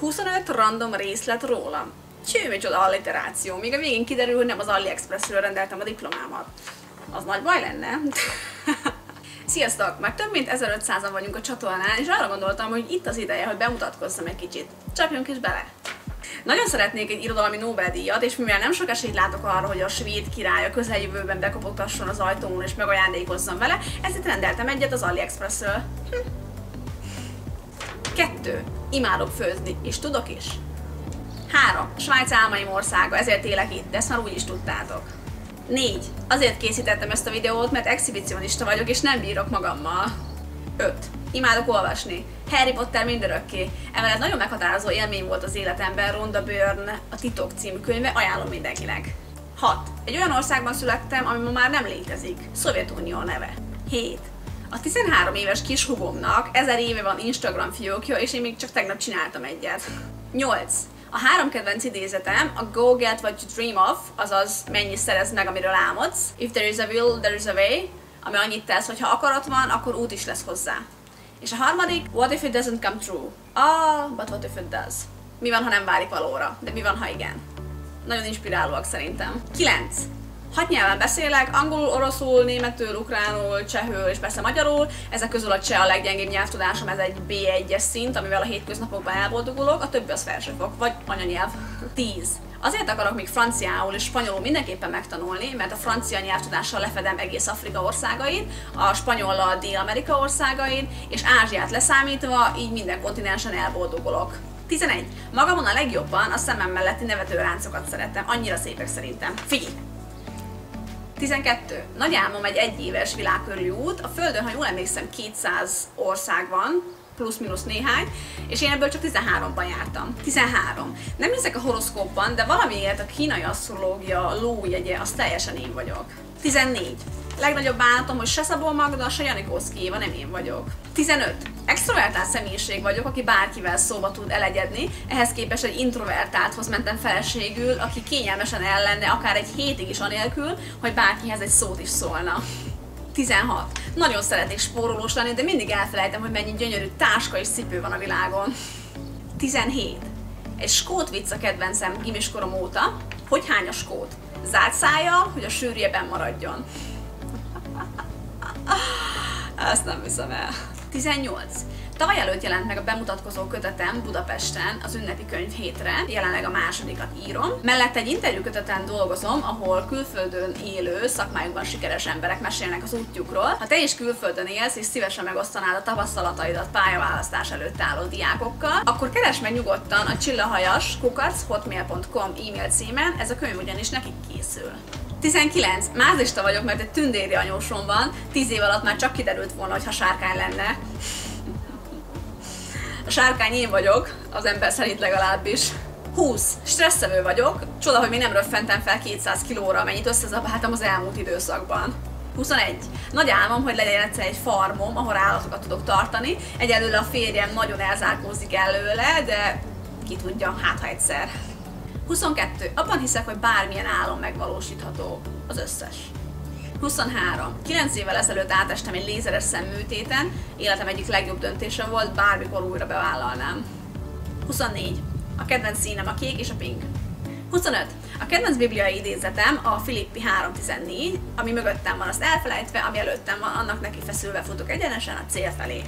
25 random részlet rólam. Cső, micsoda alliteráció. Még a végén kiderül, hogy nem az AliExpressről rendeltem a diplomámat. Az nagy baj lenne. Sziasztok! Már több mint 1500-an vagyunk a csatornán, és arra gondoltam, hogy itt az ideje, hogy bemutatkozzam egy kicsit. Csapjunk is bele! Nagyon szeretnék egy irodalmi Nobel-díjat, és mivel nem sok esélyt látok arra, hogy a svéd király a közeljövőben bekopogtasson az ajtón és megajándékozzon vele, ezért rendeltem egyet az AliExpressről. Hm. Kettő. Imádok főzni, és tudok is. Három. Svájc álmaim országa, ezért élek itt, de ezt már úgy is tudtátok. 4. Azért készítettem ezt a videót, mert exhibicionista vagyok, és nem bírok magammal. 5. Imádok olvasni. Harry Potter mindörökké. Emellett nagyon meghatározó élmény volt az életemben Ronda Byrne, a Titok című könyve, ajánlom mindenkinek. 6. Egy olyan országban születtem, ami ma már nem létezik. Szovjetunió neve. 7. A 13 éves kis hugomnak ezer éve van Instagram fiókja, és én még csak tegnap csináltam egyet. 8. A három kedvenc idézetem a Go Get What You Dream Of, azaz mennyi szerez meg, amiről álmodsz. If there is a will, there is a way, ami annyit tesz, hogy ha akarat van, akkor út is lesz hozzá. És a harmadik, what if it doesn't come true? Ah, but what if it does? Mi van, ha nem válik valóra? De mi van, ha igen? Nagyon inspirálóak szerintem. 9. Hat nyelven beszélek, angolul, oroszul, németül, ukránul, csehül és persze magyarul. Ezek közül a cseh a leggyengébb nyelvtudásom, ez egy B1-es szint, amivel a hétköznapokban elboldogulok, a többi az felsőfok, vagy anyanyelv. 10. Azért akarok még franciául és spanyolul mindenképpen megtanulni, mert a francia nyelvtudással lefedem egész Afrika országait, a spanyollal Dél-Amerika országait, és Ázsiát leszámítva, így minden kontinensen elboldogulok. 11. Magamon a legjobban a szemem melletti nevetőráncokat szeretem, annyira szépek szerintem. Figyelj! 12. Nagy álmom egy egyéves világkörüli út. A Földön, ha jól emlékszem, 200 ország van, plusz-minusz néhány, és én ebből csak 13-ban jártam. 13. Nem hiszek a horoszkópban, de valamiért a kínai asztrológia lójegye, az teljesen én vagyok. 14. Legnagyobb bánatom, hogy se Szabó Magda, se Janikowski Éva nem én vagyok. 15. Extrovertált személyiség vagyok, aki bárkivel szóba tud elegyedni, ehhez képest egy introvertálthoz mentem feleségül, aki kényelmesen ellenne akár egy hétig is anélkül, hogy bárkihez egy szót is szólna. 16. Nagyon szeretnék spórolós lenni, de mindig elfelejtem, hogy mennyi gyönyörű táska és cipő van a világon. 17. Egy skót vicc a kedvencem gimiskorom óta. Hogy hány a skót? Zárt szája, hogy a sűrűjében maradjon. Ezt nem viszem el. 18. Tavaly előtt jelent meg a bemutatkozó kötetem Budapesten az ünnepi könyv hétre, jelenleg a másodikat írom. Mellett egy interjú köteten dolgozom, ahol külföldön élő, szakmájukban sikeres emberek mesélnek az útjukról. Ha te is külföldön élsz és szívesen megosztanád a tapasztalataidat pályaválasztás előtt álló diákokkal, akkor keresd meg nyugodtan a csillahajas kukac.hotmail.com e-mail címen, ez a könyv ugyanis nekik készül. 19. Mázista vagyok, mert egy tündéri anyósom van. 10 év alatt már csak kiderült volna, hogy ha sárkány lenne. A sárkány én vagyok, az ember szerint legalábbis. 20. Stresszevő vagyok. Csoda, hogy még nem röffentem fel 200 kilóra, amennyit összezabáltam az elmúlt időszakban. 21. Nagy álmom, hogy legyen egyszer egy farmom, ahol állatokat tudok tartani. Egyelőre a férjem nagyon elzárkózik előle, de ki tudja, hát ha egyszer. 22. Abban hiszek, hogy bármilyen álom megvalósítható. Az összes. 23. 9 évvel ezelőtt átestem egy lézeres szemműtéten, életem egyik legjobb döntése volt, bármikor újra bevállalnám. 24. A kedvenc színem a kék és a pink. 25. A kedvenc bibliai idézetem a Filippi 3.14, ami mögöttem van, azt elfelejtve, ami előttem van, annak neki feszülve futok egyenesen a cél felé.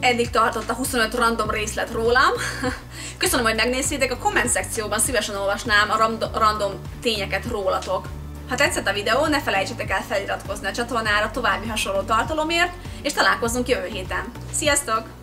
Eddig tartott a 25 random részlet rólam. Köszönöm, hogy megnéztétek, a komment szekcióban szívesen olvasnám a random tényeket rólatok. Ha tetszett a videó, ne felejtsetek el feliratkozni a csatornára további hasonló tartalomért, és találkozunk jövő héten. Sziasztok!